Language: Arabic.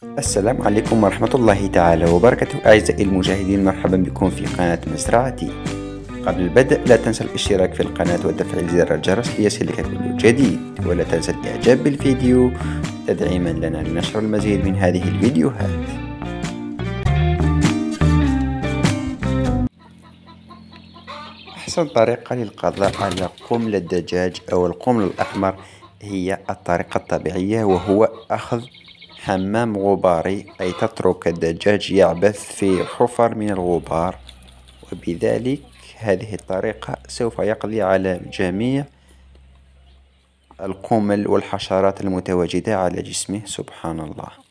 السلام عليكم ورحمة الله تعالى وبركاته. أعزائي المشاهدين مرحبا بكم في قناة مزرعتي قبل البدء لا تنسى الاشتراك في القناة وتفعيل زر الجرس ليصلك كل جديد ولا تنسى الإعجاب بالفيديو تدعيما لنا لنشر المزيد من هذه الفيديوهات. أحسن طريقة للقضاء على قمل الدجاج أو القمل الأحمر هي الطريقة الطبيعية وهو أخذ حمام غباري أي تترك الدجاج يعبث في حفر من الغبار وبذلك هذه الطريقة سوف يقضي على جميع القمل والحشرات المتواجدة على جسمه سبحان الله.